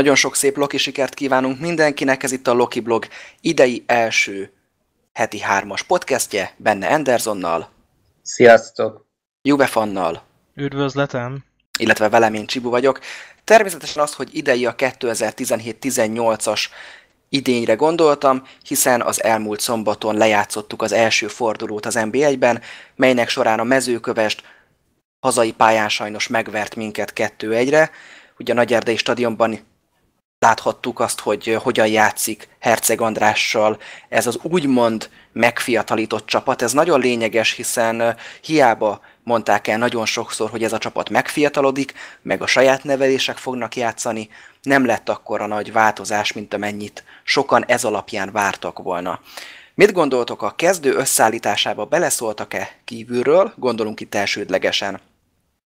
Nagyon sok szép Loki sikert kívánunk mindenkinek, ez itt a Loki blog idei első heti hármas podcastje, benne Andersonnal. Sziasztok! Juvefannal. Üdvözletem! Illetve velem én Csibu vagyok. Természetesen az, hogy idei a 2017-18-as idényre gondoltam, hiszen az elmúlt szombaton lejátszottuk az első fordulót az NBA-ben, melynek során a mezőkövest hazai pályán sajnos megvert minket 2-1-re. Ugye a Nagyerdei stadionban láthattuk azt, hogy hogyan játszik Herceg Andrással ez az úgymond megfiatalított csapat. Ez nagyon lényeges, hiszen hiába mondták el nagyon sokszor, hogy ez a csapat megfiatalodik, meg a saját nevelések fognak játszani, nem lett akkor a nagy változás, mint amennyit sokan ez alapján vártak volna. Mit gondoltok, a kezdő összeállításába beleszóltak-e kívülről, gondolunk itt elsődlegesen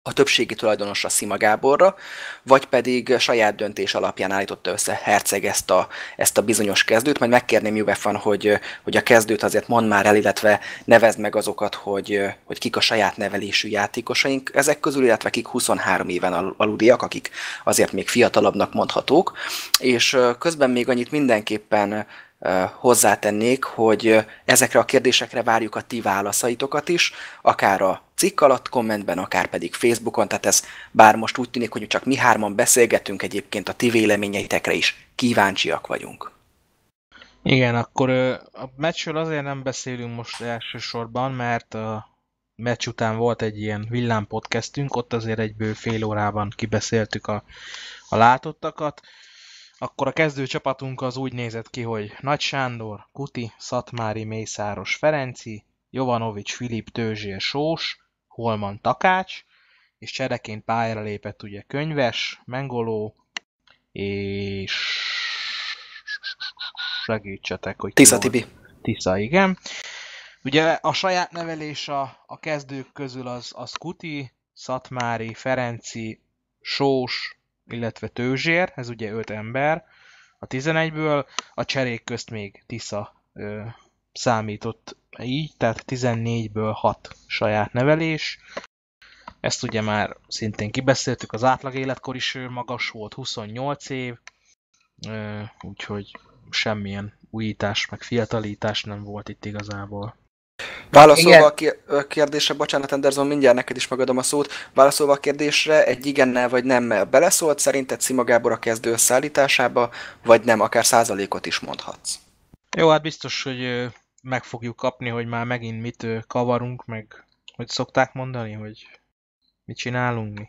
a többségi tulajdonosra Szima Gáborra, vagy pedig saját döntés alapján állította össze Herceg ezt a, ezt a bizonyos kezdőt. Majd megkérném Juvefan, hogy, hogy a kezdőt azért mond már el, illetve nevezd meg azokat, hogy, hogy kik a saját nevelésű játékosaink ezek közül, illetve kik 23 éven aludiak, akik azért még fiatalabbnak mondhatók. És közben még annyit mindenképpen hozzátennék, hogy ezekre a kérdésekre várjuk a ti válaszaitokat is, akár a cikk alatt kommentben, akár pedig Facebookon, tehát ez bár most úgy tűnik, hogy csak mi hárman beszélgetünk, egyébként a ti véleményeitekre is kíváncsiak vagyunk. Igen, akkor a meccsről azért nem beszélünk most elsősorban, mert a meccs után volt egy ilyen villámpodcastünk, ott azért egyből fél órában kibeszéltük a, a látottakat. Akkor a kezdő csapatunk az úgy nézett ki, hogy Nagy Sándor, Kuti, Szatmári, Mészáros, Ferenci, Jovanovics, Filip, Tőzsér, Sós, Holman, Takács, és csereként pályára lépett ugye Könyves, Mengoló, és segítsetek, hogy Tisza Tibi. Tisza, igen. Ugye a saját nevelés a, a kezdők közül az, az Kuti, Szatmári, Ferenci, Sós, illetve Tőzsér, ez ugye öt ember a 11-ből, a cserék közt még Tisza ö, számított így, tehát 14-ből 6 saját nevelés. Ezt ugye már szintén kibeszéltük, az átlag életkor is magas volt, 28 év, ö, úgyhogy semmilyen újítás, meg fiatalítás nem volt itt igazából. Válaszolva a kérdésre, bocsánat Anderson, mindjárt neked is megadom a szót, válaszolva a kérdésre, egy igennel vagy nemmel beleszólt, szerinted Szima Gábor a kezdő összeállításába, vagy nem, akár százalékot is mondhatsz? Jó, hát biztos, hogy meg fogjuk kapni, hogy már megint mit kavarunk, meg hogy szokták mondani, hogy mit csinálunk mi.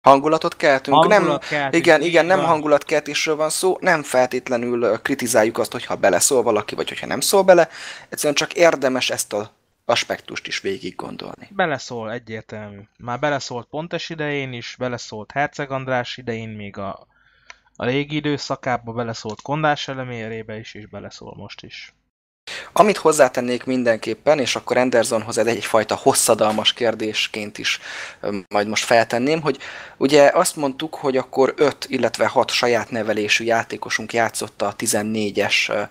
Hangulatot keltünk. Hangulat nem, keltünk, igen, igen, nem hangulatkeltésről van szó, nem feltétlenül kritizáljuk azt, hogyha beleszól valaki, vagy hogyha nem szól bele, egyszerűen csak érdemes ezt a aspektust is végig gondolni. Beleszól egyértelmű. Már beleszólt Pontes idején is, beleszólt Herceg András idején, még a, a régi időszakába beleszólt Kondás elemérébe is, és beleszól most is. Amit hozzátennék mindenképpen, és akkor Andersonhoz egy egyfajta hosszadalmas kérdésként is majd most feltenném, hogy ugye azt mondtuk, hogy akkor 5, illetve 6 saját nevelésű játékosunk játszotta a 14-es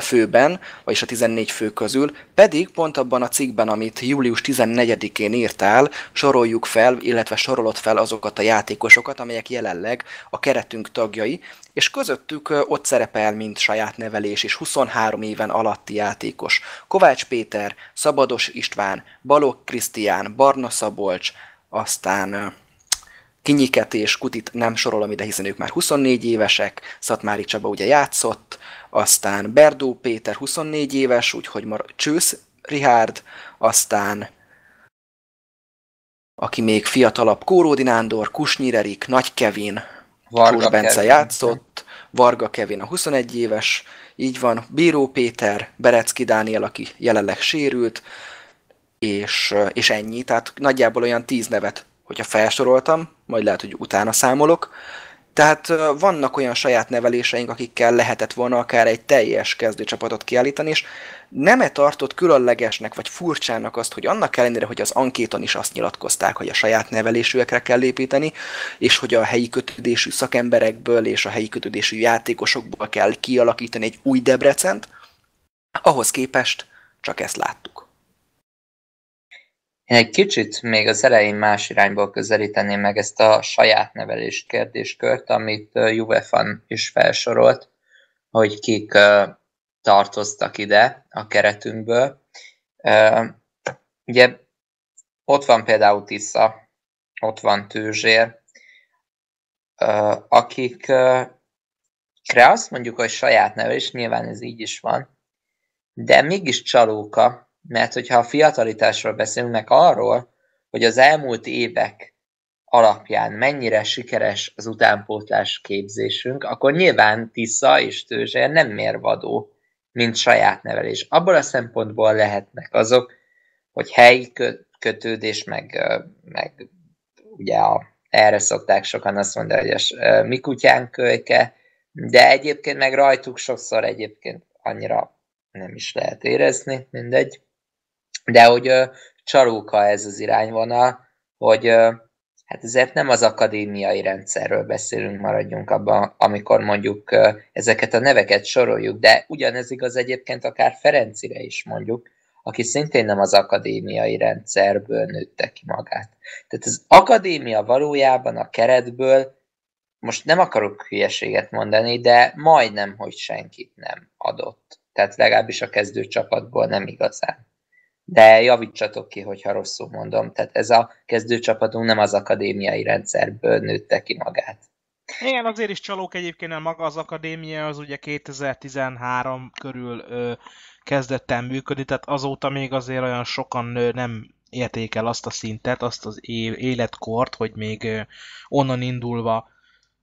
főben, vagyis a 14 fő közül, pedig pont abban a cikkben, amit július 14-én írtál, soroljuk fel, illetve sorolott fel azokat a játékosokat, amelyek jelenleg a keretünk tagjai, és közöttük ott szerepel, mint saját nevelés és 23 éven alatti játékos. Kovács Péter, Szabados István, Balogh Krisztián, Barna Szabolcs, aztán Kinyiket és Kutit nem sorolom ide, hiszen ők már 24 évesek, Szatmári Csaba ugye játszott, aztán Berdó Péter 24 éves, úgyhogy mar Csősz Rihárd, aztán aki még fiatalabb, Kóródi Nándor, Kusnyir Erik, Nagy Kevin, Varga Bence Kevin. játszott, Varga Kevin a 21 éves, így van, Bíró Péter, Berecki Dániel, aki jelenleg sérült, és, és ennyi. Tehát nagyjából olyan tíz nevet, hogyha felsoroltam, majd lehet, hogy utána számolok. Tehát vannak olyan saját neveléseink, akikkel lehetett volna akár egy teljes kezdőcsapatot kiállítani, és nem-e tartott különlegesnek vagy furcsának azt, hogy annak ellenére, hogy az ankéton is azt nyilatkozták, hogy a saját nevelésűekre kell építeni, és hogy a helyi kötődésű szakemberekből és a helyi kötődésű játékosokból kell kialakítani egy új Debrecent, ahhoz képest csak ezt láttuk. Én egy kicsit még az elején más irányból közelíteném meg ezt a saját nevelést kérdéskört, amit Juvefan is felsorolt, hogy kik tartoztak ide a keretünkből. Ugye ott van például Tisza, ott van Tőzsér, akikre azt mondjuk, hogy saját nevelés, nyilván ez így is van, de mégis csalóka, mert hogyha a fiatalitásról beszélünk, meg arról, hogy az elmúlt évek alapján mennyire sikeres az utánpótlás képzésünk, akkor nyilván Tisza és Tőzsér nem mérvadó, mint saját nevelés. Abból a szempontból lehetnek azok, hogy helyi kötődés, meg, meg ugye a, erre szokták sokan azt mondani, hogy a mi kutyánk kölyke, de egyébként meg rajtuk sokszor egyébként annyira nem is lehet érezni, mindegy. De hogy csalóka ez az irányvonal, hogy hát ezért nem az akadémiai rendszerről beszélünk, maradjunk abban, amikor mondjuk ezeket a neveket soroljuk, de ugyanez igaz egyébként akár Ferencire is mondjuk, aki szintén nem az akadémiai rendszerből nőtte ki magát. Tehát az akadémia valójában a keretből, most nem akarok hülyeséget mondani, de majdnem, hogy senkit nem adott. Tehát legalábbis a kezdő csapatból nem igazán. De javítsatok ki, hogyha rosszul mondom. Tehát ez a kezdőcsapatunk nem az akadémiai rendszerből nőtte ki magát. Igen, azért is csalók egyébként, mert maga az akadémia az ugye 2013 körül ö, kezdett el működni, tehát azóta még azért olyan sokan ö, nem értékel azt a szintet, azt az életkort, hogy még ö, onnan indulva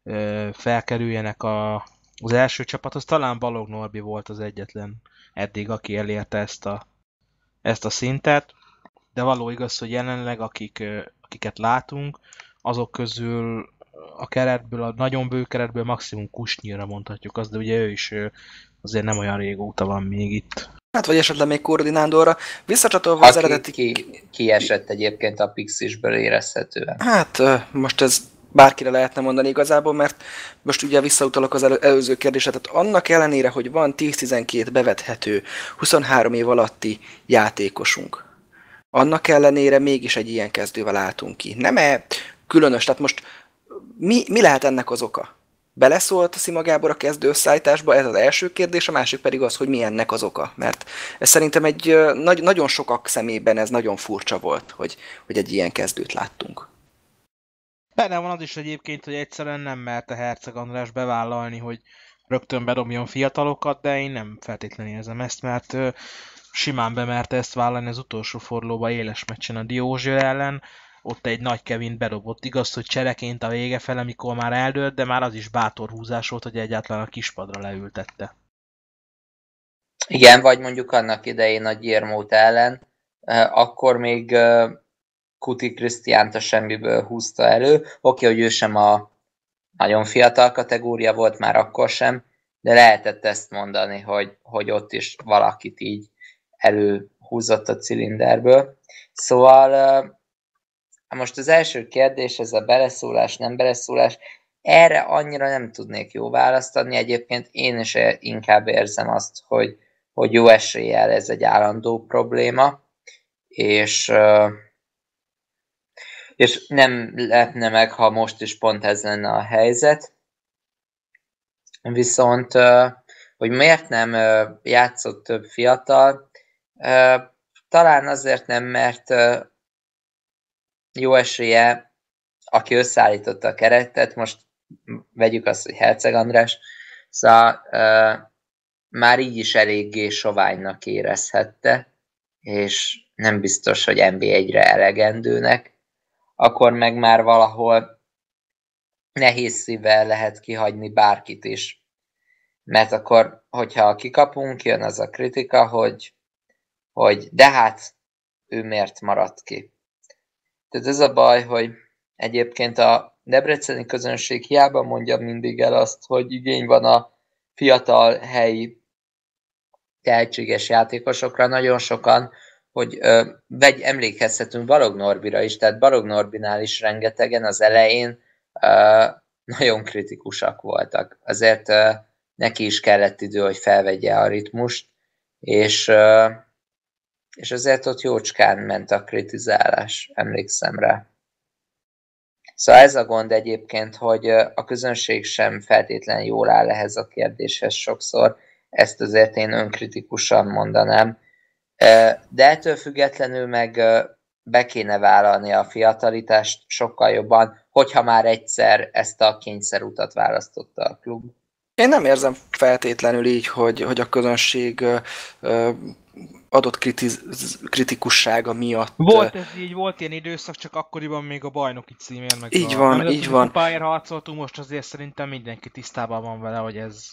ö, felkerüljenek a, az első csapathoz. Talán Balog Norbi volt az egyetlen eddig, aki elérte ezt a, ezt a szintet, de való igaz, hogy jelenleg akik, akiket látunk, azok közül a keretből, a nagyon bő keretből maximum Kusnyira mondhatjuk azt, de ugye ő is azért nem olyan régóta van még itt. Hát vagy esetleg még koordinándorra. Visszacsatolva az eredeti... Ki, ki esett egyébként a Pixisből érezhetően. Hát most ez bárkire lehetne mondani igazából, mert most ugye visszautalok az elő, előző kérdésre, tehát annak ellenére, hogy van 10-12 bevethető 23 év alatti játékosunk, annak ellenére mégis egy ilyen kezdővel álltunk ki. Nem-e különös, tehát most mi, mi lehet ennek az oka? Beleszólt a Szima Gábor a kezdő összeállításba, ez az első kérdés, a másik pedig az, hogy mi ennek az oka. Mert ez szerintem egy nagy, nagyon sokak szemében ez nagyon furcsa volt, hogy, hogy egy ilyen kezdőt láttunk. Benne van az is egyébként, hogy egyszerűen nem merte Herceg András bevállalni, hogy rögtön bedobjon fiatalokat, de én nem feltétlenül érzem ezt, mert simán bemerte ezt vállalni az utolsó fordulóba éles meccsen a Diózső ellen, ott egy nagy Kevin bedobott. Igaz, hogy csereként a vége fele, amikor már eldőlt, de már az is bátor húzás volt, hogy egyáltalán a kispadra leültette. Igen, vagy mondjuk annak idején a Gyermót ellen, akkor még Kuti Krisztiánt a semmiből húzta elő. Oké, hogy ő sem a nagyon fiatal kategória volt, már akkor sem, de lehetett ezt mondani, hogy, hogy ott is valakit így előhúzott a cilinderből. Szóval most az első kérdés, ez a beleszólás, nem beleszólás, erre annyira nem tudnék jó választ adni. Egyébként én is inkább érzem azt, hogy, hogy jó eséllyel ez egy állandó probléma, és és nem lehetne meg, ha most is pont ez lenne a helyzet. Viszont, hogy miért nem játszott több fiatal, talán azért nem, mert jó esélye, aki összeállította a keretet, most vegyük azt, hogy Herceg András, szóval már így is eléggé soványnak érezhette, és nem biztos, hogy NB1-re elegendőnek, akkor meg már valahol nehéz szívvel lehet kihagyni bárkit is. Mert akkor, hogyha kikapunk, jön az a kritika, hogy, hogy de hát ő miért maradt ki. Tehát ez a baj, hogy egyébként a debreceni közönség hiába mondja mindig el azt, hogy igény van a fiatal helyi tehetséges játékosokra, nagyon sokan hogy ö, vegy, emlékezhetünk Balog Norbira is, tehát Balog Norbinál is rengetegen az elején ö, nagyon kritikusak voltak. Azért ö, neki is kellett idő, hogy felvegye a ritmust, és, ö, és ezért ott jócskán ment a kritizálás, emlékszem rá. Szóval ez a gond egyébként, hogy a közönség sem feltétlenül jól áll ehhez a kérdéshez sokszor, ezt azért én önkritikusan mondanám, de ettől függetlenül meg be kéne vállalni a fiatalitást sokkal jobban, hogyha már egyszer ezt a kényszerutat választotta a klub. Én nem érzem feltétlenül így, hogy, hogy a közönség adott kritiz, kritikussága miatt. Volt ez így, volt ilyen időszak, csak akkoriban még a bajnoki címén meg Így a, van, így van. Pályára harcoltunk, most azért szerintem mindenki tisztában van vele, hogy ez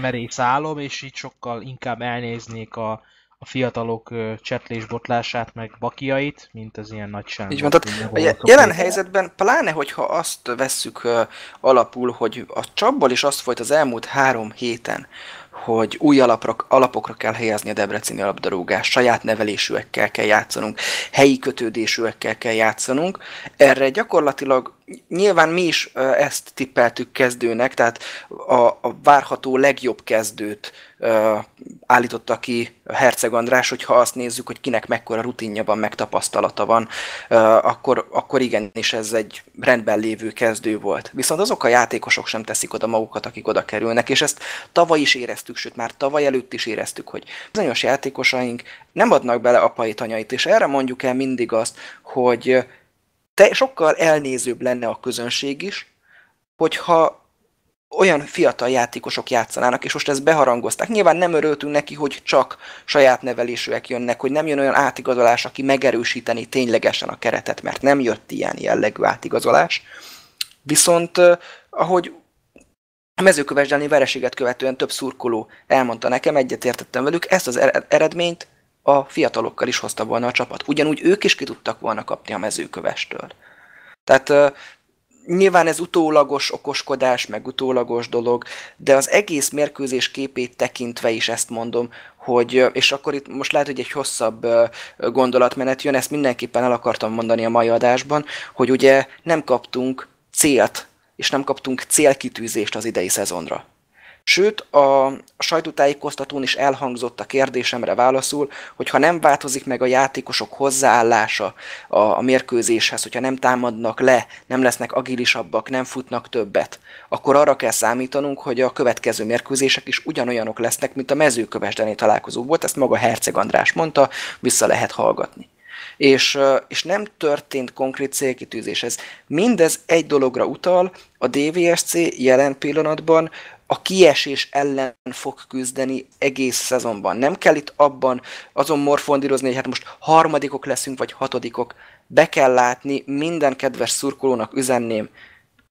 merész álom, és így sokkal inkább elnéznék a, a fiatalok csetlésbotlását, meg bakiait, mint az ilyen nagy sem. Így van, tehát a jelen helyzetben, pláne hogyha azt vesszük alapul, hogy a csapból is azt volt az elmúlt három héten, hogy új alapra, alapokra kell helyezni a debreceni labdarúgást, saját nevelésűekkel kell játszanunk, helyi kötődésűekkel kell játszanunk. Erre gyakorlatilag nyilván mi is ezt tippeltük kezdőnek, tehát a, a várható legjobb kezdőt uh, állította ki Herceg András, hogyha azt nézzük, hogy kinek mekkora rutinja van, meg tapasztalata van, akkor, akkor igenis ez egy rendben lévő kezdő volt. Viszont azok a játékosok sem teszik oda magukat, akik oda kerülnek, és ezt tavaly is éreztük, sőt már tavaly előtt is éreztük, hogy bizonyos játékosaink nem adnak bele apai tanyait, és erre mondjuk el mindig azt, hogy te, sokkal elnézőbb lenne a közönség is, hogyha olyan fiatal játékosok játszanának, és most ezt beharangozták. Nyilván nem örültünk neki, hogy csak saját nevelésűek jönnek, hogy nem jön olyan átigazolás, aki megerősíteni ténylegesen a keretet, mert nem jött ilyen jellegű átigazolás. Viszont ahogy a mezőkövesdelni vereséget követően több szurkoló elmondta nekem, egyetértettem velük, ezt az eredményt a fiatalokkal is hozta volna a csapat. Ugyanúgy ők is ki tudtak volna kapni a mezőkövestől. Tehát nyilván ez utólagos okoskodás, meg utólagos dolog, de az egész mérkőzés képét tekintve is ezt mondom, hogy, és akkor itt most lehet, hogy egy hosszabb gondolatmenet jön, ezt mindenképpen el akartam mondani a mai adásban, hogy ugye nem kaptunk célt, és nem kaptunk célkitűzést az idei szezonra. Sőt, a sajtótájékoztatón is elhangzott a kérdésemre válaszul, hogy ha nem változik meg a játékosok hozzáállása a, a mérkőzéshez, hogyha nem támadnak le, nem lesznek agilisabbak, nem futnak többet, akkor arra kell számítanunk, hogy a következő mérkőzések is ugyanolyanok lesznek, mint a mezőkövesdené találkozó volt, ezt maga Herceg András mondta, vissza lehet hallgatni. És, és nem történt konkrét célkitűzés. Ez mindez egy dologra utal, a DVSC jelen pillanatban a kiesés ellen fog küzdeni egész szezonban. Nem kell itt abban azon morfondírozni, hogy hát most harmadikok leszünk, vagy hatodikok. Be kell látni, minden kedves szurkolónak üzenném,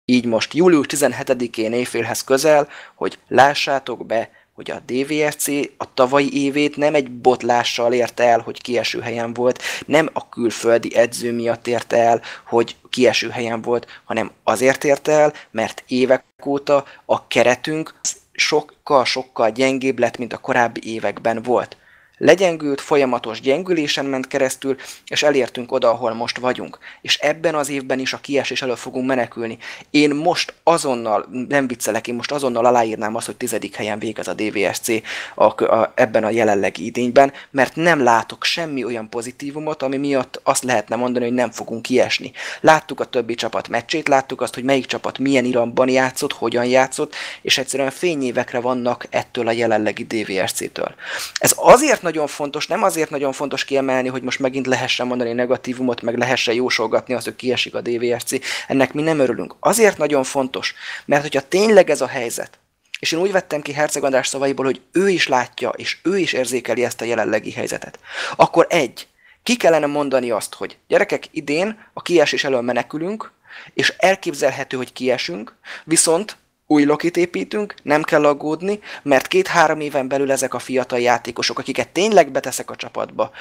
így most július 17-én éjfélhez közel, hogy lássátok be, hogy a DVSC a tavalyi évét nem egy botlással érte el, hogy kieső helyen volt, nem a külföldi edző miatt érte el, hogy kieső helyen volt, hanem azért érte el, mert évek óta a keretünk sokkal-sokkal gyengébb lett, mint a korábbi években volt legyengült, folyamatos gyengülésen ment keresztül, és elértünk oda, ahol most vagyunk. És ebben az évben is a kiesés elől fogunk menekülni. Én most azonnal, nem viccelek, én most azonnal aláírnám azt, hogy tizedik helyen végez a DVSC a, a, ebben a jelenlegi idényben, mert nem látok semmi olyan pozitívumot, ami miatt azt lehetne mondani, hogy nem fogunk kiesni. Láttuk a többi csapat meccsét, láttuk azt, hogy melyik csapat milyen iramban játszott, hogyan játszott, és egyszerűen fényévekre vannak ettől a jelenlegi DVSC-től. Ez azért nagyon fontos, nem azért nagyon fontos kiemelni, hogy most megint lehessen mondani negatívumot, meg lehessen jósolgatni azt, hogy kiesik a DVSC. Ennek mi nem örülünk. Azért nagyon fontos, mert hogyha tényleg ez a helyzet, és én úgy vettem ki Herceg András szavaiból, hogy ő is látja, és ő is érzékeli ezt a jelenlegi helyzetet. Akkor egy, ki kellene mondani azt, hogy gyerekek, idén a kiesés elől menekülünk, és elképzelhető, hogy kiesünk, viszont új lokit építünk, nem kell aggódni, mert két-három éven belül ezek a fiatal játékosok, akiket tényleg beteszek a csapatba,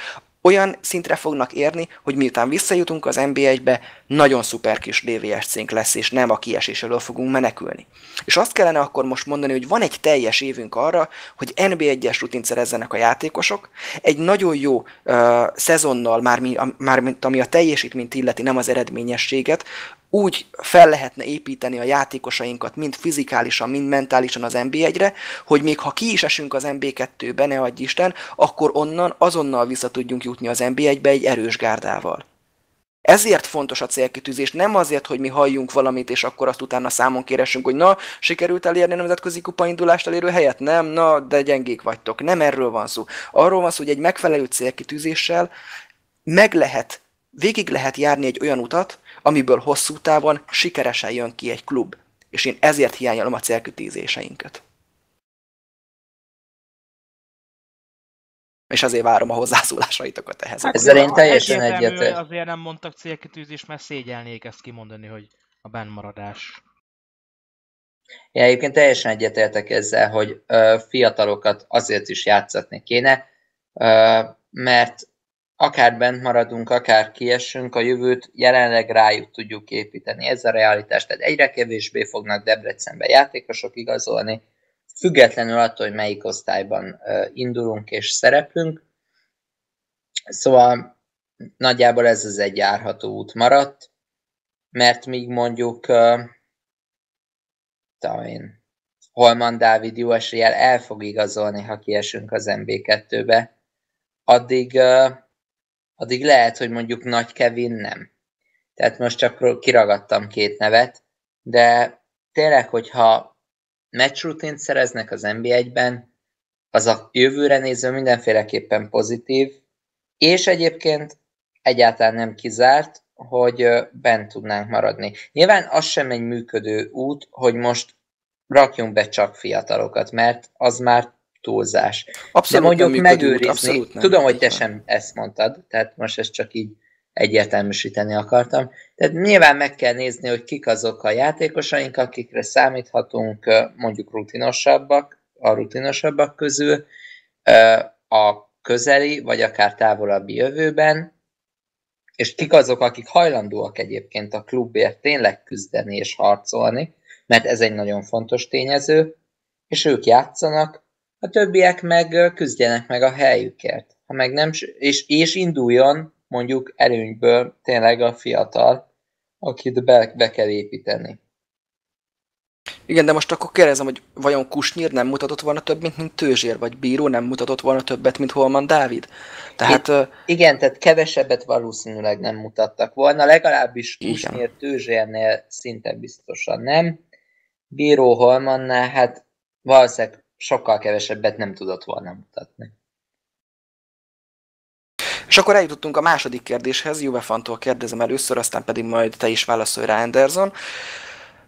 olyan szintre fognak érni, hogy miután visszajutunk az NB1-be, nagyon szuper kis DVS-cénk lesz, és nem a kiesés elől fogunk menekülni. És azt kellene akkor most mondani, hogy van egy teljes évünk arra, hogy NB1-es rutint szerezzenek a játékosok, egy nagyon jó uh, szezonnal, már, mi, a, már mint ami a teljesítményt illeti, nem az eredményességet, úgy fel lehetne építeni a játékosainkat, mind fizikálisan, mind mentálisan az NB1-re, hogy még ha ki is esünk az NB2-be, ne adj Isten, akkor onnan azonnal vissza tudjunk jutni az NB1-be egy erős gárdával. Ezért fontos a célkitűzés, nem azért, hogy mi halljunk valamit, és akkor azt utána számon kéresünk, hogy na, sikerült elérni a nemzetközi kupaindulást elérő helyet? Nem, na, de gyengék vagytok. Nem erről van szó. Arról van szó, hogy egy megfelelő célkitűzéssel meg lehet, végig lehet járni egy olyan utat, amiből hosszú távon sikeresen jön ki egy klub. És én ezért hiányolom a célkitűzéseinket. és azért várom a hozzászólásaitokat ehhez. Hát, Ezzel én teljesen egyetértek. Azért nem mondtak célkitűzés, mert szégyelnék ezt kimondani, hogy a bennmaradás. Én egyébként teljesen egyetértek ezzel, hogy ö, fiatalokat azért is játszatni kéne, ö, mert akár bent maradunk, akár kiesünk, a jövőt jelenleg rájuk tudjuk építeni. Ez a realitás. Tehát egyre kevésbé fognak Debrecenbe játékosok igazolni, függetlenül attól, hogy melyik osztályban indulunk és szereplünk. Szóval nagyjából ez az egy járható út maradt, mert míg mondjuk én, Holman Dávid jó eséllyel el fog igazolni, ha kiesünk az MB2-be, addig, addig lehet, hogy mondjuk Nagy Kevin nem. Tehát most csak kiragadtam két nevet, de tényleg, hogyha meccsrutint szereznek az NB1-ben, az a jövőre nézve mindenféleképpen pozitív, és egyébként egyáltalán nem kizárt, hogy bent tudnánk maradni. Nyilván az sem egy működő út, hogy most rakjunk be csak fiatalokat, mert az már túlzás. Abszolút De mondjuk megőrizni, út, abszolút nem. tudom, hogy te sem ezt mondtad, tehát most ezt csak így egyértelműsíteni akartam. Tehát nyilván meg kell nézni, hogy kik azok a játékosaink, akikre számíthatunk mondjuk rutinosabbak, a rutinosabbak közül, a közeli, vagy akár távolabbi jövőben, és kik azok, akik hajlandóak egyébként a klubért tényleg küzdeni és harcolni, mert ez egy nagyon fontos tényező, és ők játszanak, a többiek meg küzdjenek meg a helyükért. Ha meg nem, és, és induljon mondjuk előnyből tényleg a fiatal, akit be, be kell építeni. Igen, de most akkor kérdezem, hogy vajon Kusnyír nem mutatott volna több, mint, mint Tőzsér, vagy Bíró nem mutatott volna többet, mint Holman Dávid? Tehát, Itt, uh... Igen, tehát kevesebbet valószínűleg nem mutattak volna, legalábbis Kusnyír Tőzsérnél szinte biztosan nem. Bíró Holmannál, hát valószínűleg sokkal kevesebbet nem tudott volna mutatni. És akkor eljutottunk a második kérdéshez, Juvefantól kérdezem először, aztán pedig majd te is válaszolj rá, Anderson.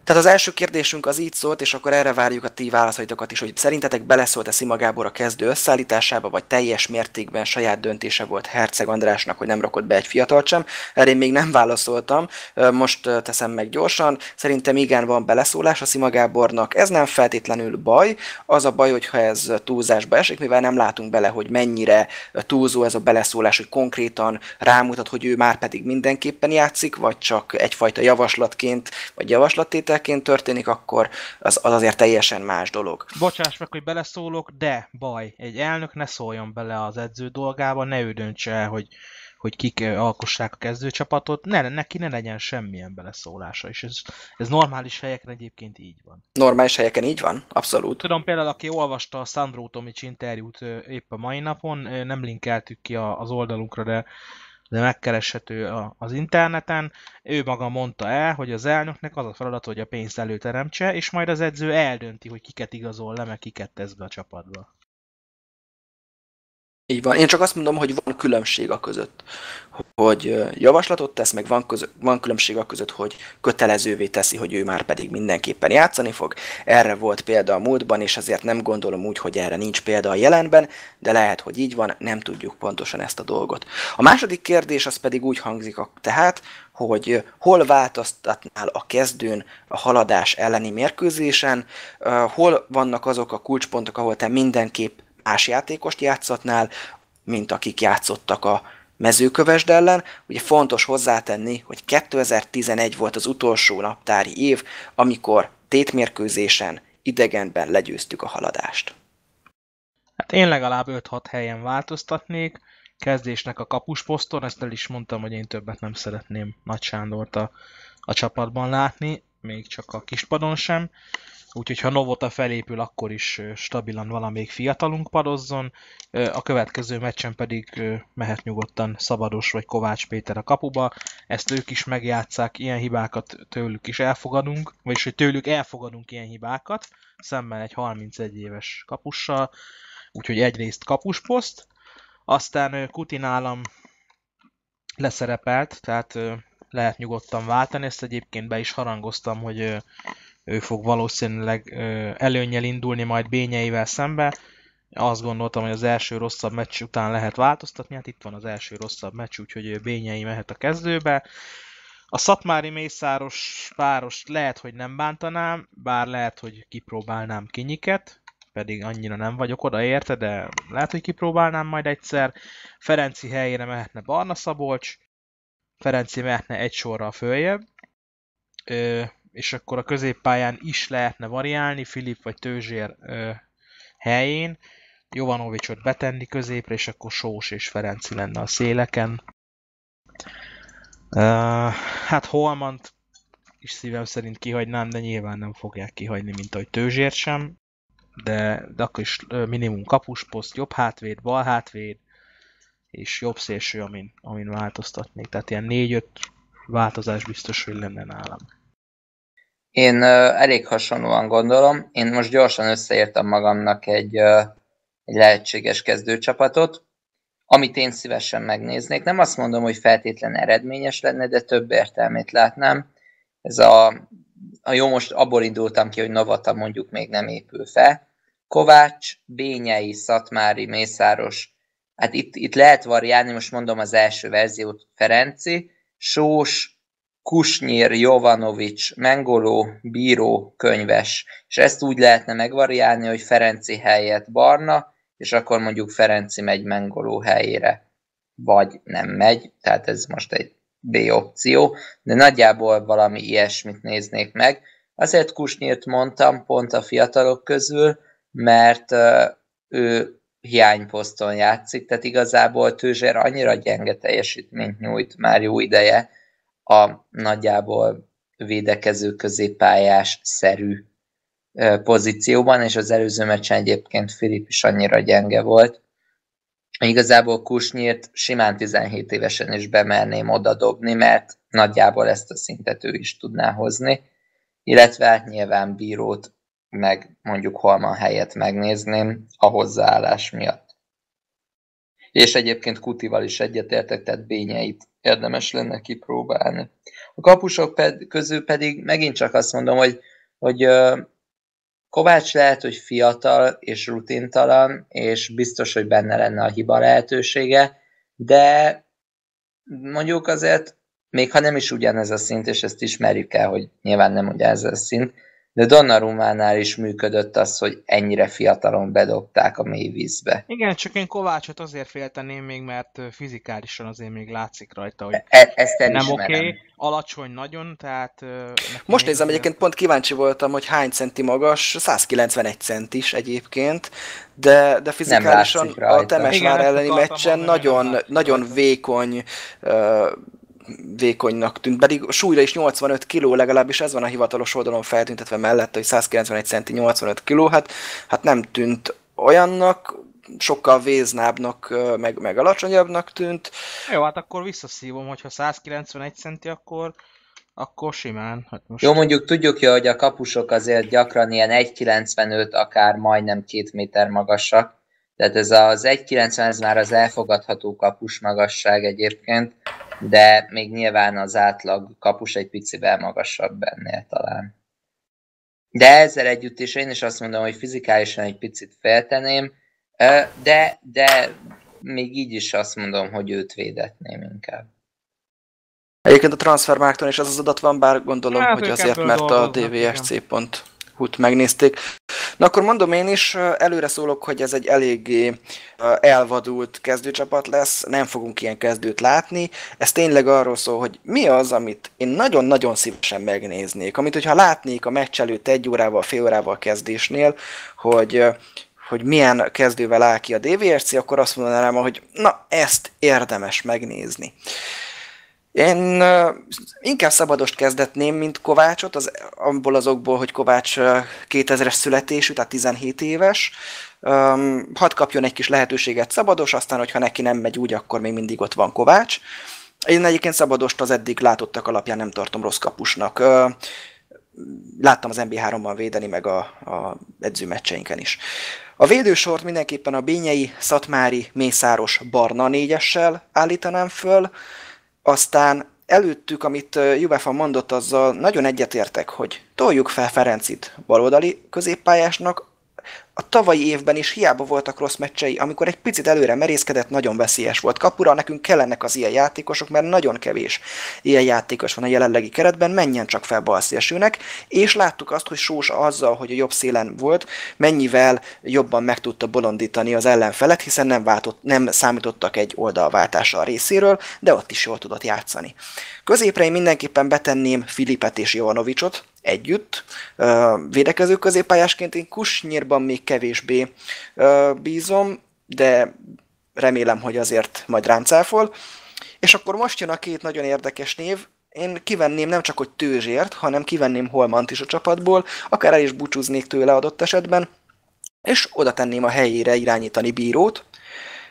Tehát az első kérdésünk az így szólt, és akkor erre várjuk a ti válaszaitokat is, hogy szerintetek beleszólt-e Szima Gábor a kezdő összeállításába, vagy teljes mértékben saját döntése volt Herceg Andrásnak, hogy nem rakott be egy fiatalt sem. Erre én még nem válaszoltam, most teszem meg gyorsan. Szerintem igen, van beleszólás a Szima Gábornak. Ez nem feltétlenül baj, az a baj, hogyha ez túlzásba esik, mivel nem látunk bele, hogy mennyire túlzó ez a beleszólás, hogy konkrétan rámutat, hogy ő már pedig mindenképpen játszik, vagy csak egyfajta javaslatként, vagy javaslattétel feltételként történik, akkor az, az azért teljesen más dolog. Bocsáss meg, hogy beleszólok, de baj, egy elnök ne szóljon bele az edző dolgába, ne ő döntse el, hogy, hogy kik alkossák a kezdőcsapatot, ne, neki ne legyen semmilyen beleszólása, és ez, ez normális helyeken egyébként így van. Normális helyeken így van, abszolút. Tudom például, aki olvasta a Sandro Tomic interjút épp a mai napon, nem linkeltük ki az oldalunkra, de de megkereshető az interneten. Ő maga mondta el, hogy az elnöknek az a feladat, hogy a pénzt előteremtse, és majd az edző eldönti, hogy kiket igazol le, meg kiket tesz be a csapatba. Így van. Én csak azt mondom, hogy van különbség a között, hogy javaslatot tesz, meg van, között, van különbség a között, hogy kötelezővé teszi, hogy ő már pedig mindenképpen játszani fog. Erre volt példa a múltban, és azért nem gondolom úgy, hogy erre nincs példa a jelenben, de lehet, hogy így van, nem tudjuk pontosan ezt a dolgot. A második kérdés az pedig úgy hangzik tehát, hogy hol változtatnál a kezdőn a haladás elleni mérkőzésen, hol vannak azok a kulcspontok, ahol te mindenképp más játékost játszatnál, mint akik játszottak a mezőkövesd ellen. Ugye fontos hozzátenni, hogy 2011 volt az utolsó naptári év, amikor tétmérkőzésen idegenben legyőztük a haladást. Hát én legalább 5-6 helyen változtatnék, kezdésnek a kapusposzton, ezt el is mondtam, hogy én többet nem szeretném Nagy Sándort a a csapatban látni, még csak a kispadon sem. Úgyhogy ha Novota felépül, akkor is stabilan valamelyik fiatalunk padozzon. A következő meccsen pedig mehet nyugodtan Szabados vagy Kovács Péter a kapuba. Ezt ők is megjátszák, ilyen hibákat tőlük is elfogadunk, vagyis hogy tőlük elfogadunk ilyen hibákat, szemben egy 31 éves kapussal. Úgyhogy egyrészt kapusposzt, aztán Kuti nálam leszerepelt, tehát lehet nyugodtan váltani, ezt egyébként be is harangoztam, hogy ő fog valószínűleg előnyel indulni majd bényeivel szembe. Azt gondoltam, hogy az első rosszabb meccs után lehet változtatni, hát itt van az első rosszabb meccs, úgyhogy bényei mehet a kezdőbe. A Szatmári Mészáros páros lehet, hogy nem bántanám, bár lehet, hogy kipróbálnám kinyiket, pedig annyira nem vagyok oda érte, de lehet, hogy kipróbálnám majd egyszer. Ferenci helyére mehetne Barna Szabolcs, Ferenci mehetne egy sorral följebb, és akkor a középpályán is lehetne variálni, Filip vagy Tőzsér helyén, Jovanovicsot betenni középre, és akkor Sós és Ferenci lenne a széleken. Uh, hát Holmant is szívem szerint kihagynám, de nyilván nem fogják kihagyni, mint ahogy Tőzsért sem. De, de akkor is minimum kapusposzt, jobb hátvéd, bal hátvéd, és jobb szélső, amin, amin változtatnék. Tehát ilyen 4-5 változás biztos, hogy lenne nálam. Én elég hasonlóan gondolom. Én most gyorsan összeírtam magamnak egy, egy lehetséges kezdőcsapatot, amit én szívesen megnéznék. Nem azt mondom, hogy feltétlen eredményes lenne, de több értelmét látnám. Ez a, a jó, most abból indultam ki, hogy Novata mondjuk még nem épül fel. Kovács, Bényei, Szatmári, Mészáros, hát itt, itt lehet variálni, most mondom az első verziót, Ferenci, Sós, Kusnyir, Jovanovics, Mengoló, Bíró, Könyves. És ezt úgy lehetne megvariálni, hogy Ferenci helyett Barna, és akkor mondjuk Ferenci megy Mengoló helyére. Vagy nem megy, tehát ez most egy B opció, de nagyjából valami ilyesmit néznék meg. Azért Kusnyírt mondtam pont a fiatalok közül, mert ő hiányposzton játszik, tehát igazából Tőzsér annyira gyenge teljesítményt nyújt már jó ideje, a nagyjából védekező középpályás szerű pozícióban, és az előző meccsen egyébként Filip is annyira gyenge volt. Igazából Kusnyírt simán 17 évesen is bemerném oda dobni, mert nagyjából ezt a szintet ő is tudná hozni, illetve hát nyilván bírót meg mondjuk Holman helyet megnézném a hozzáállás miatt. És egyébként Kutival is egyetértek, tehát bényeit érdemes lenne kipróbálni. A kapusok ped- közül pedig megint csak azt mondom, hogy, hogy Kovács lehet, hogy fiatal és rutintalan, és biztos, hogy benne lenne a hiba lehetősége, de mondjuk azért, még ha nem is ugyanez a szint, és ezt ismerjük el, hogy nyilván nem ugyanez a szint, de Donnarumánál is működött az, hogy ennyire fiatalon bedobták a mély vízbe. Igen, csak én Kovácsot azért félteném még, mert fizikálisan azért még látszik rajta, hogy e- ezt nem oké, okay, alacsony nagyon, tehát... Most nézem, egyébként pont kíváncsi voltam, hogy hány centi magas, 191 centis egyébként, de, de fizikálisan a Temesvár elleni meccsen nagyon, nagyon vékony, uh, vékonynak tűnt, pedig súlyra is 85 kg, legalábbis ez van a hivatalos oldalon feltüntetve mellett, hogy 191 centi 85 kg, hát, hát nem tűnt olyannak, sokkal véznábbnak, meg, meg alacsonyabbnak tűnt. Jó, hát akkor visszaszívom, hogyha 191 centi, akkor akkor simán. Hát most... Jó, mondjuk tudjuk jó, hogy a kapusok azért gyakran ilyen 1,95, akár majdnem 2 méter magasak. Tehát ez az 1,90 ez már az elfogadható kapus magasság egyébként de még nyilván az átlag kapus egy picivel magasabb bennél talán. De ezzel együtt is én is azt mondom, hogy fizikálisan egy picit felteném, de, de még így is azt mondom, hogy őt védetném inkább. Egyébként a transfermárkton is az az adat van, bár gondolom, hát, hogy azért, mert a DVSC pont hút megnézték. Na akkor mondom én is, előre szólok, hogy ez egy eléggé elvadult kezdőcsapat lesz, nem fogunk ilyen kezdőt látni. Ez tényleg arról szól, hogy mi az, amit én nagyon-nagyon szívesen megnéznék. Amit, hogyha látnék a meccs előtt egy órával, fél órával kezdésnél, hogy hogy milyen kezdővel áll ki a DVRC, akkor azt mondanám, hogy na, ezt érdemes megnézni. Én inkább szabadost kezdetném, mint Kovácsot, az, abból azokból, hogy Kovács 2000-es születésű, tehát 17 éves. Um, hadd kapjon egy kis lehetőséget szabados, aztán, hogyha neki nem megy úgy, akkor még mindig ott van Kovács. Én egyébként szabadost az eddig látottak alapján nem tartom rossz kapusnak. Uh, láttam az MB3-ban védeni, meg a, a edzőmeccseinken is. A védősort mindenképpen a Bényei, Szatmári, Mészáros, Barna négyessel állítanám föl, aztán előttük, amit Juvefa mondott, azzal nagyon egyetértek, hogy toljuk fel Ferencit baloldali középpályásnak, a tavalyi évben is hiába voltak rossz meccsei, amikor egy picit előre merészkedett, nagyon veszélyes volt. Kapura nekünk kellenek az ilyen játékosok, mert nagyon kevés ilyen játékos van a jelenlegi keretben, menjen csak fel balszélsőnek, és láttuk azt, hogy Sós azzal, hogy a jobb szélen volt, mennyivel jobban meg tudta bolondítani az ellenfelet, hiszen nem, váltott, nem számítottak egy oldalváltásra a részéről, de ott is jól tudott játszani. Középre én mindenképpen betenném Filipet és Jovanovicsot, együtt. Védekező középpályásként én Kusnyírban még kevésbé bízom, de remélem, hogy azért majd ráncáfol. És akkor most jön a két nagyon érdekes név, én kivenném nem csak hogy Tőzsért, hanem kivenném Holmant is a csapatból, akár el is búcsúznék tőle adott esetben, és oda tenném a helyére irányítani bírót,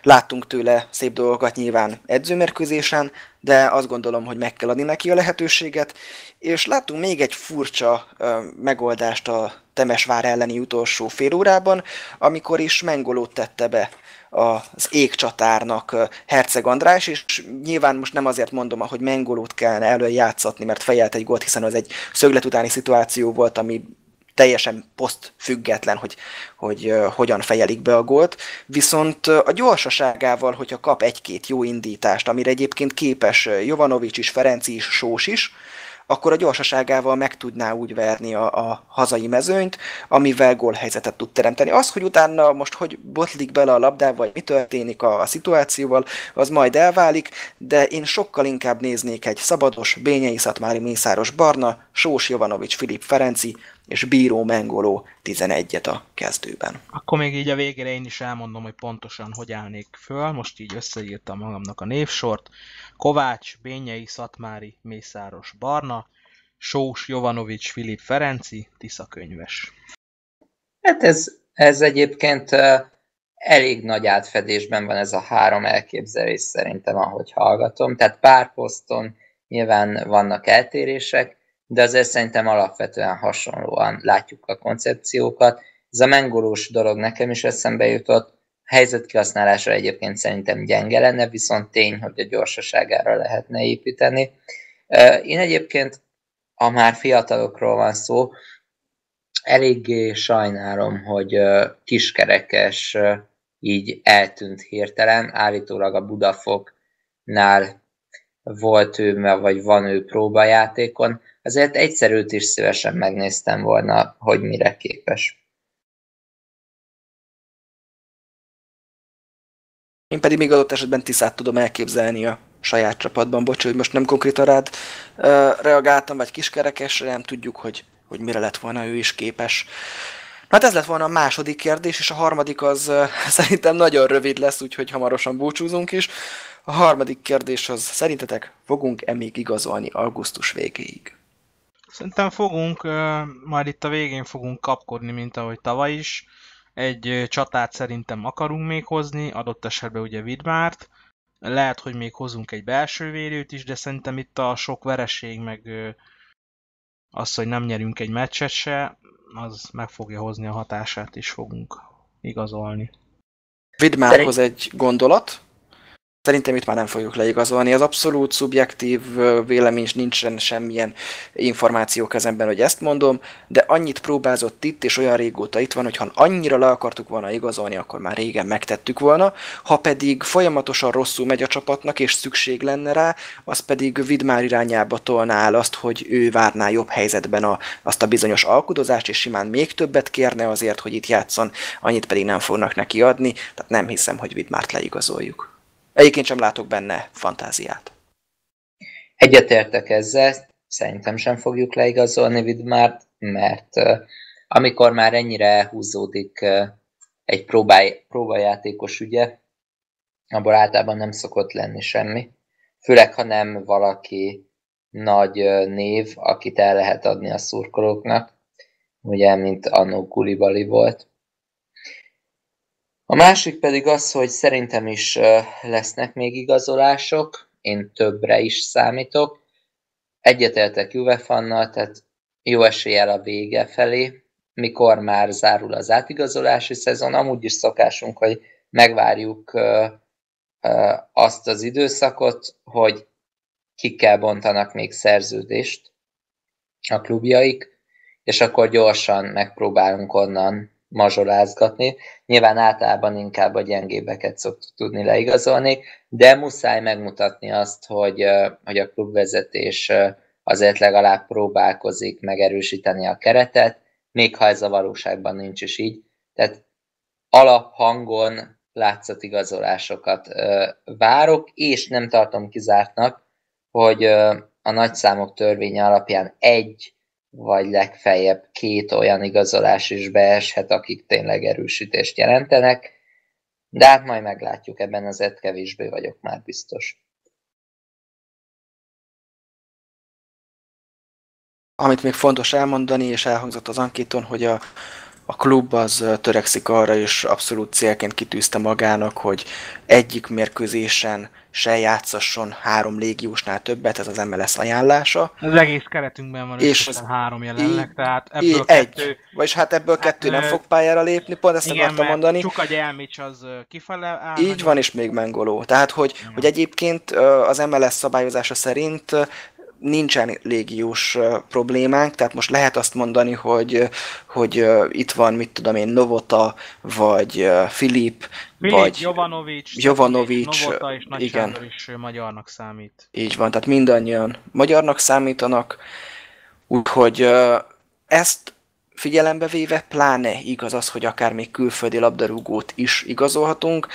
Láttunk tőle szép dolgokat nyilván edzőmérkőzésen, de azt gondolom, hogy meg kell adni neki a lehetőséget, és láttunk még egy furcsa uh, megoldást a Temesvár elleni utolsó fél órában, amikor is Mengolót tette be az égcsatárnak Herceg András, és nyilván most nem azért mondom, hogy Mengolót kellene előjátszatni, mert fejelt egy gólt, hiszen az egy szöglet utáni szituáció volt, ami teljesen poszt független, hogy, hogy hogyan fejelik be a gólt. Viszont a gyorsaságával, hogyha kap egy-két jó indítást, amire egyébként képes Jovanovics is, Ferenci is, Sós is, akkor a gyorsaságával meg tudná úgy verni a, a hazai mezőnyt, amivel gólhelyzetet tud teremteni. Az, hogy utána most hogy botlik bele a labdába, vagy mi történik a, a szituációval, az majd elválik, de én sokkal inkább néznék egy szabados, Bényei Szatmári Mészáros Barna, Sós Jovanovics Filip Ferenci, és Bíró Mengoló 11-et a kezdőben. Akkor még így a végére én is elmondom, hogy pontosan hogy állnék föl. Most így összeírtam magamnak a névsort. Kovács, Bényei, Szatmári, Mészáros, Barna, Sós, Jovanovics, Filip Ferenci, Tisza könyves. Hát ez, ez egyébként elég nagy átfedésben van ez a három elképzelés szerintem, ahogy hallgatom. Tehát pár poszton nyilván vannak eltérések, de azért szerintem alapvetően hasonlóan látjuk a koncepciókat. Ez a mengolós dolog nekem is eszembe jutott, helyzet kihasználása egyébként szerintem gyenge lenne, viszont tény, hogy a gyorsaságára lehetne építeni. Én egyébként, ha már fiatalokról van szó, eléggé sajnálom, hogy kiskerekes így eltűnt hirtelen. Állítólag a Budafoknál volt ő, vagy van ő próbajátékon. Azért egyszerűt is szívesen megnéztem volna, hogy mire képes. Én pedig még adott esetben Tiszát tudom elképzelni a saját csapatban. Bocs, hogy most nem konkrétan rád uh, reagáltam, vagy kiskerekesre, nem tudjuk, hogy, hogy mire lett volna ő is képes. Hát ez lett volna a második kérdés, és a harmadik az uh, szerintem nagyon rövid lesz, úgyhogy hamarosan búcsúzunk is. A harmadik kérdés az, szerintetek fogunk-e még igazolni augusztus végéig? Szerintem fogunk, majd itt a végén fogunk kapkodni, mint ahogy tavaly is. Egy csatát szerintem akarunk még hozni, adott esetben ugye Vidmárt. Lehet, hogy még hozunk egy belső vérőt is, de szerintem itt a sok vereség, meg az, hogy nem nyerünk egy meccset se, az meg fogja hozni a hatását, és fogunk igazolni. Vidmárhoz egy gondolat. Szerintem itt már nem fogjuk leigazolni. Az abszolút szubjektív vélemény, nincsen semmilyen információ kezemben, hogy ezt mondom, de annyit próbázott itt, és olyan régóta itt van, hogy ha annyira le akartuk volna igazolni, akkor már régen megtettük volna. Ha pedig folyamatosan rosszul megy a csapatnak, és szükség lenne rá, az pedig Vidmár irányába tolná el azt, hogy ő várná jobb helyzetben a, azt a bizonyos alkudozást, és simán még többet kérne azért, hogy itt játszon, annyit pedig nem fognak neki adni, tehát nem hiszem, hogy Vidmárt leigazoljuk. Egyébként sem látok benne fantáziát. Egyetértek ezzel, szerintem sem fogjuk leigazolni Vidmárt, mert amikor már ennyire elhúzódik egy próbáj, próbajátékos ügye, abból általában nem szokott lenni semmi. főleg ha nem valaki nagy név, akit el lehet adni a szurkolóknak, ugye, mint annó Kulibali volt. A másik pedig az, hogy szerintem is lesznek még igazolások, én többre is számítok. Egyetértek Juve fannal, tehát jó eséllyel a vége felé, mikor már zárul az átigazolási szezon. Amúgy is szokásunk, hogy megvárjuk azt az időszakot, hogy kikkel bontanak még szerződést a klubjaik, és akkor gyorsan megpróbálunk onnan mazsolázgatni. Nyilván általában inkább a gyengébeket szoktuk tudni leigazolni, de muszáj megmutatni azt, hogy, hogy a klubvezetés azért legalább próbálkozik megerősíteni a keretet, még ha ez a valóságban nincs is így. Tehát alaphangon látszatigazolásokat várok, és nem tartom kizártnak, hogy a nagyszámok törvénye alapján egy vagy legfeljebb két olyan igazolás is beeshet, akik tényleg erősítést jelentenek, de hát majd meglátjuk, ebben azért kevésbé vagyok már biztos. Amit még fontos elmondani, és elhangzott az ankéton, hogy a a klub az törekszik arra, és abszolút célként kitűzte magának, hogy egyik mérkőzésen se játszasson három légiósnál többet, ez az MLS ajánlása. Az egész keretünkben van és ez három jelenleg, így, tehát ebből így, kettő... Egy, vagyis hát ebből hát, kettő nem fog pályára lépni, pont ezt igen, akartam mondani. Csuka Gyelmics az kifele áll. Így van, és még Mengoló. Tehát, hogy, hogy egyébként az MLS szabályozása szerint nincsen légiós problémánk, tehát most lehet azt mondani, hogy, hogy itt van, mit tudom én, Novota, vagy Filip, Filip vagy Jovanovics, Jovanovics Novota és Nagy igen. is magyarnak számít. Így van, tehát mindannyian magyarnak számítanak, úgyhogy ezt figyelembe véve pláne igaz az, hogy akár még külföldi labdarúgót is igazolhatunk,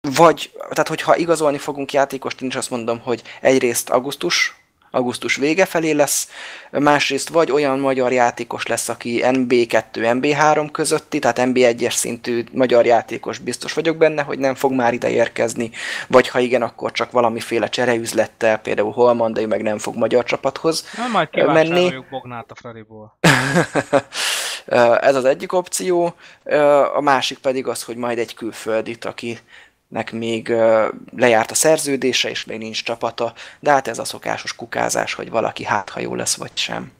vagy, tehát hogyha igazolni fogunk játékost, én is azt mondom, hogy egyrészt augusztus augusztus vége felé lesz, másrészt vagy olyan magyar játékos lesz, aki NB2, NB3 közötti, tehát NB1-es szintű magyar játékos biztos vagyok benne, hogy nem fog már ide érkezni, vagy ha igen, akkor csak valamiféle csereüzlettel, például Holmandai meg nem fog magyar csapathoz Na, majd menni. Bognát a Fradiból. Ez az egyik opció, a másik pedig az, hogy majd egy külföldit, aki nek még lejárt a szerződése, és még nincs csapata, de hát ez a szokásos kukázás, hogy valaki hát, ha jó lesz, vagy sem.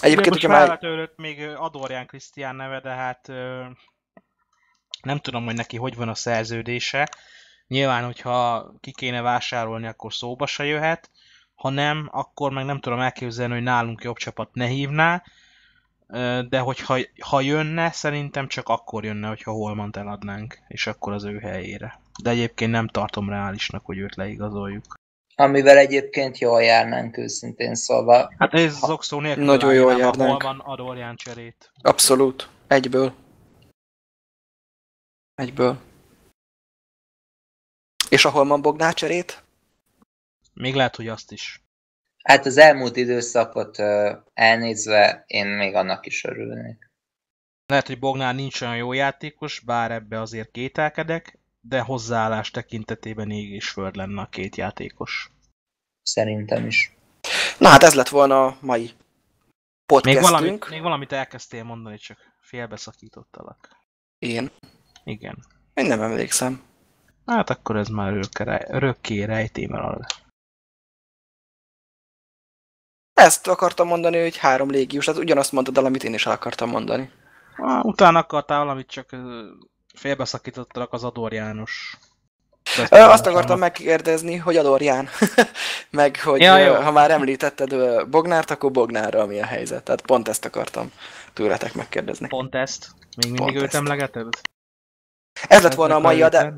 Egyébként, most már... még Adorján Krisztián neve, de hát nem tudom, hogy neki hogy van a szerződése. Nyilván, hogyha ki kéne vásárolni, akkor szóba se jöhet. Ha nem, akkor meg nem tudom elképzelni, hogy nálunk jobb csapat ne hívná. De hogyha ha jönne, szerintem csak akkor jönne, hogyha Holmant eladnánk, és akkor az ő helyére de egyébként nem tartom reálisnak, hogy őt leigazoljuk. Amivel egyébként jól járnánk őszintén szólva. Hát ez ha... Zoxó nélkül Nagyon jól járnánk. Hol van Adorján cserét. Abszolút. Egyből. Egyből. És a Holman Bognál cserét? Még lehet, hogy azt is. Hát az elmúlt időszakot elnézve én még annak is örülnék. Lehet, hogy Bognál nincs olyan jó játékos, bár ebbe azért kételkedek, de hozzáállás tekintetében ég és föld lenne a két játékos. Szerintem is. Na hát ez lett volna a mai podcastünk. Még valamit, még valamit elkezdtél mondani, csak félbeszakítottalak. Én? Igen. Én nem emlékszem. Hát akkor ez már rökké rejtémel alá. Ezt akartam mondani, hogy három légiós, tehát ugyanazt mondtad el, amit én is el akartam mondani. Ah, utána akartál valamit, csak félbeszakítottak az Ador János. Ö, azt akartam megkérdezni, hogy Adorján. Meg, hogy ja, jó. ha már említetted Bognárt, akkor Bognárra mi a helyzet. Tehát pont ezt akartam tőletek megkérdezni. Pont ezt? Még mindig pont őt emlegeted? Ez lett volna a mai adás.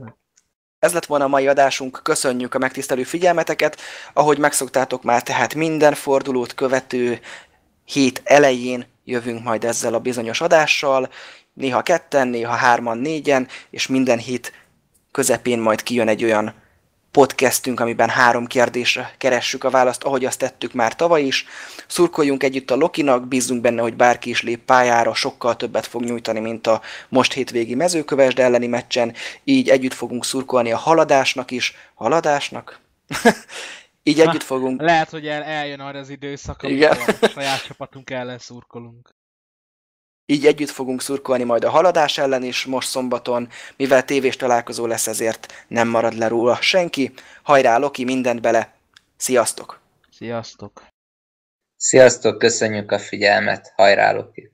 Ez lett volna a mai adásunk, köszönjük a megtisztelő figyelmeteket. Ahogy megszoktátok már, tehát minden fordulót követő hét elején jövünk majd ezzel a bizonyos adással, néha ketten, néha hárman, négyen, és minden hét közepén majd kijön egy olyan podcastünk, amiben három kérdésre keressük a választ, ahogy azt tettük már tavaly is. Szurkoljunk együtt a Lokinak, bízunk benne, hogy bárki is lép pályára, sokkal többet fog nyújtani, mint a most hétvégi mezőkövesd elleni meccsen, így együtt fogunk szurkolni a haladásnak is. Haladásnak? Így együtt fogunk... Lehet, hogy el, eljön arra az időszak, amikor a saját csapatunk ellen szurkolunk. Így együtt fogunk szurkolni majd a haladás ellen is most szombaton, mivel tévés találkozó lesz, ezért nem marad le róla senki. Hajrá, Loki, mindent bele! Sziasztok! Sziasztok! Sziasztok, köszönjük a figyelmet, hajrá Loki!